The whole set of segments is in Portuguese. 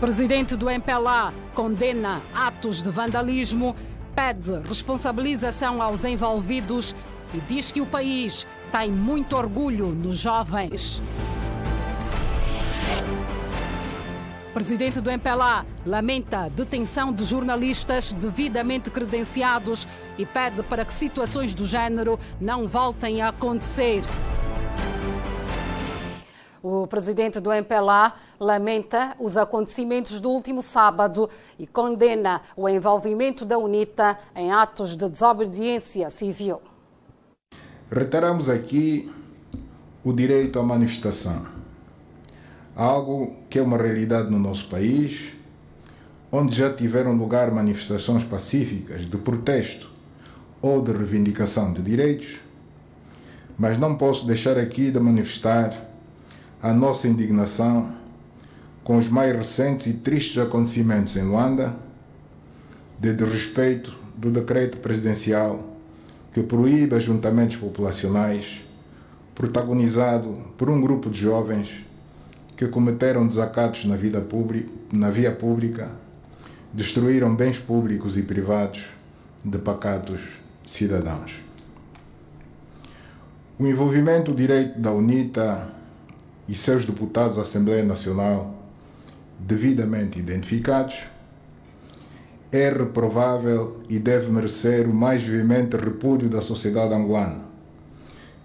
Presidente do MPLA condena atos de vandalismo, pede responsabilização aos envolvidos e diz que o país tem muito orgulho nos jovens. Presidente do MPLA lamenta detenção de jornalistas devidamente credenciados e pede para que situações do género não voltem a acontecer. O presidente do MPLA lamenta os acontecimentos do último sábado e condena o envolvimento da UNITA em atos de desobediência civil. Reiteramos aqui o direito à manifestação, algo que é uma realidade no nosso país, onde já tiveram lugar manifestações pacíficas de protesto ou de reivindicação de direitos, mas não posso deixar aqui de manifestar a nossa indignação com os mais recentes e tristes acontecimentos em Luanda, de desrespeito do decreto presidencial que proíbe ajuntamentos populacionais, protagonizado por um grupo de jovens que cometeram desacatos na, vida pública, na via pública, destruíram bens públicos e privados de pacatos cidadãos. O envolvimento direito da UNITA e seus deputados à Assembleia Nacional devidamente identificados, é reprovável e deve merecer o mais veemente repúdio da sociedade angolana,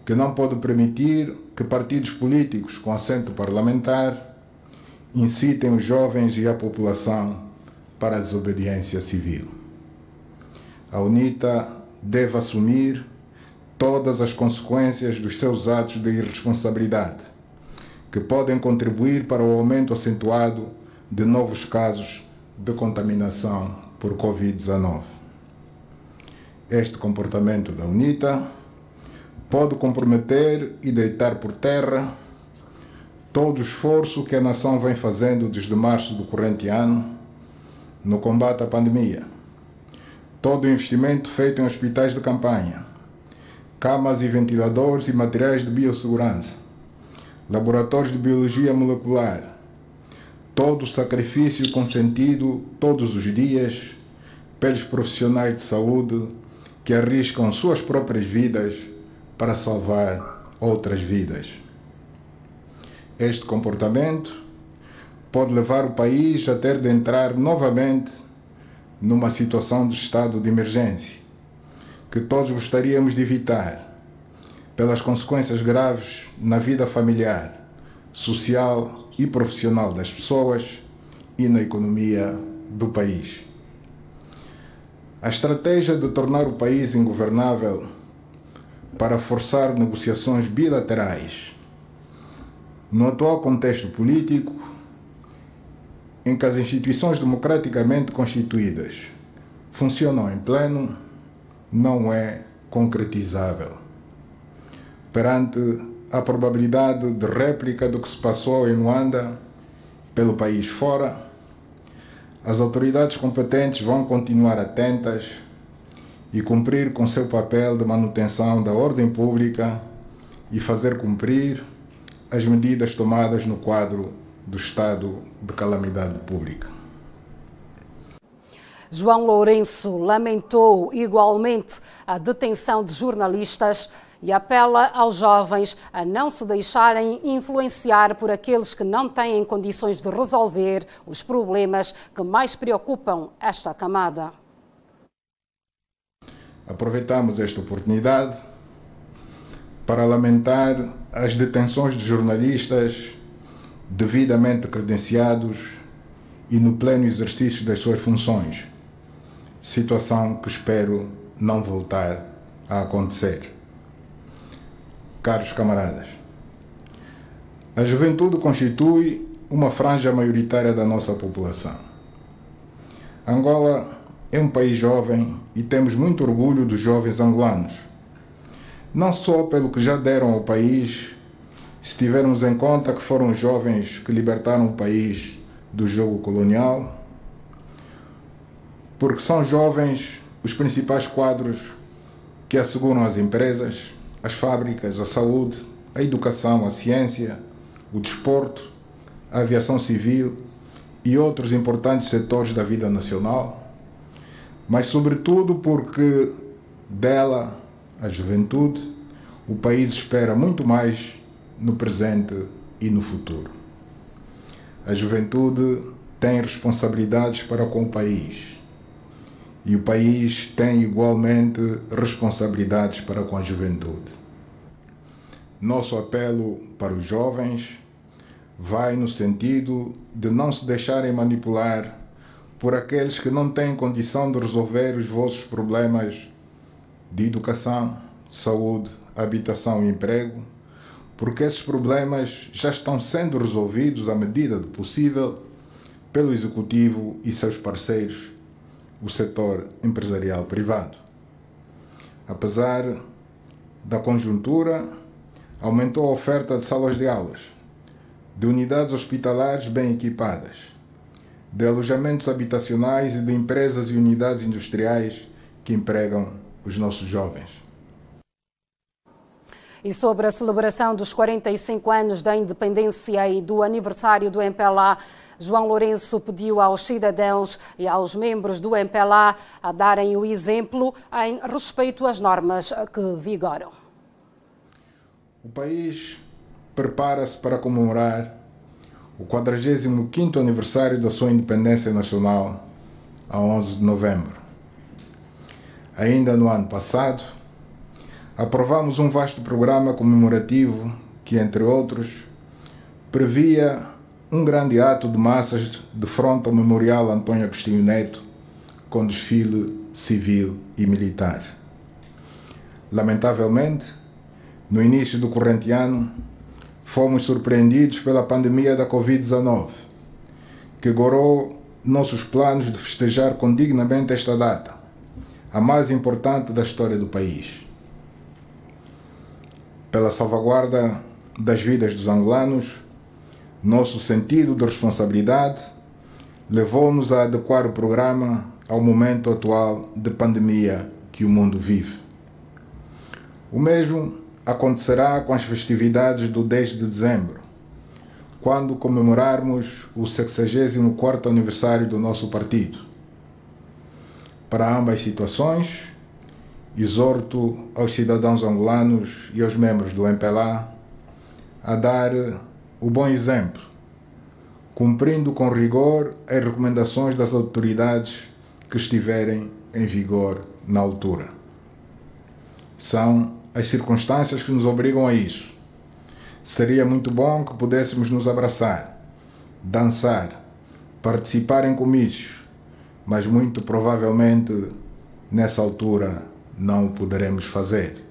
que não pode permitir que partidos políticos com assento parlamentar incitem os jovens e a população para a desobediência civil. A UNITA deve assumir todas as consequências dos seus atos de irresponsabilidade que podem contribuir para o aumento acentuado de novos casos de contaminação por Covid-19. Este comportamento da UNITA pode comprometer e deitar por terra todo o esforço que a nação vem fazendo desde março do corrente ano no combate à pandemia. Todo o investimento feito em hospitais de campanha, camas e ventiladores e materiais de biossegurança, laboratórios de biologia molecular, todo sacrifício consentido todos os dias pelos profissionais de saúde que arriscam suas próprias vidas para salvar outras vidas. Este comportamento pode levar o país a ter de entrar novamente numa situação de estado de emergência, que todos gostaríamos de evitar pelas consequências graves na vida familiar, social e profissional das pessoas e na economia do país. A estratégia de tornar o país ingovernável para forçar negociações bilaterais no atual contexto político em que as instituições democraticamente constituídas funcionam em pleno não é concretizável perante a probabilidade de réplica do que se passou em Luanda pelo país fora, as autoridades competentes vão continuar atentas e cumprir com seu papel de manutenção da ordem pública e fazer cumprir as medidas tomadas no quadro do estado de calamidade pública. João Lourenço lamentou igualmente a detenção de jornalistas e apela aos jovens a não se deixarem influenciar por aqueles que não têm condições de resolver os problemas que mais preocupam esta camada. Aproveitamos esta oportunidade para lamentar as detenções de jornalistas devidamente credenciados e no pleno exercício das suas funções, situação que espero não voltar a acontecer caros camaradas. A juventude constitui uma franja maioritária da nossa população. Angola é um país jovem e temos muito orgulho dos jovens angolanos. Não só pelo que já deram ao país, se tivermos em conta que foram os jovens que libertaram o país do jogo colonial, porque são jovens os principais quadros que asseguram as empresas, as fábricas, a saúde, a educação, a ciência, o desporto, a aviação civil e outros importantes setores da vida nacional, mas, sobretudo, porque dela, a juventude, o país espera muito mais no presente e no futuro. A juventude tem responsabilidades para com o país e o país tem igualmente responsabilidades para com a juventude. Nosso apelo para os jovens vai no sentido de não se deixarem manipular por aqueles que não têm condição de resolver os vossos problemas de educação, saúde, habitação e emprego, porque esses problemas já estão sendo resolvidos à medida do possível pelo Executivo e seus parceiros, o setor empresarial privado. Apesar da conjuntura, aumentou a oferta de salas de aulas, de unidades hospitalares bem equipadas, de alojamentos habitacionais e de empresas e unidades industriais que empregam os nossos jovens. E sobre a celebração dos 45 anos da independência e do aniversário do MPLA, João Lourenço pediu aos cidadãos e aos membros do MPLA a darem o exemplo em respeito às normas que vigoram. O país prepara-se para comemorar o 45º aniversário da sua independência nacional, a 11 de novembro. Ainda no ano passado, aprovamos um vasto programa comemorativo que, entre outros, previa um grande ato de massas de frente ao Memorial Antônio Agostinho Neto, com desfile civil e militar. Lamentavelmente, no início do corrente ano, fomos surpreendidos pela pandemia da Covid-19, que gorou nossos planos de festejar condignamente esta data, a mais importante da história do país pela salvaguarda das vidas dos angolanos, nosso sentido de responsabilidade levou-nos a adequar o programa ao momento atual de pandemia que o mundo vive. O mesmo acontecerá com as festividades do 10 de dezembro, quando comemorarmos o 64º aniversário do nosso partido. Para ambas situações, exorto aos cidadãos angolanos e aos membros do MPLA a dar o bom exemplo, cumprindo com rigor as recomendações das autoridades que estiverem em vigor na altura. São as circunstâncias que nos obrigam a isso. Seria muito bom que pudéssemos nos abraçar, dançar, participar em comícios, mas muito provavelmente nessa altura não o poderemos fazer.